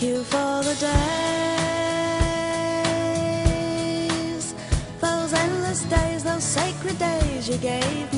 days, those endless days, those sacred days you gave me.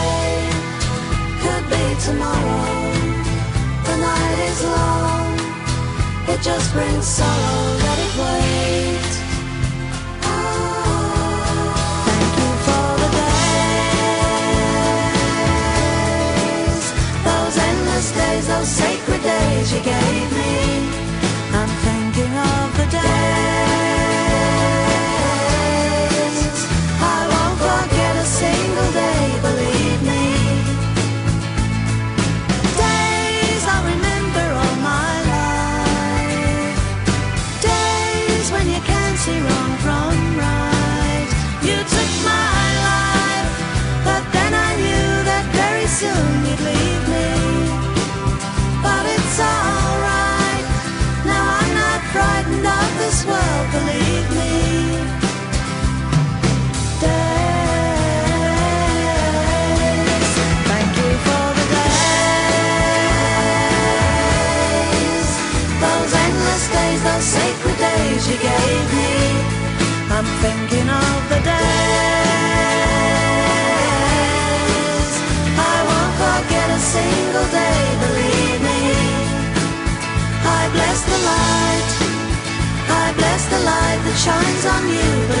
tomorrow. The night is long, it just brings sorrow. Let it wait. Ah, thank you for the days, those endless days, those sacred days you gave me. I'm thinking of see wrong from you gave me. I'm thinking of the days. I won't forget a single day, believe me. I bless the light, I bless the light that shines on you.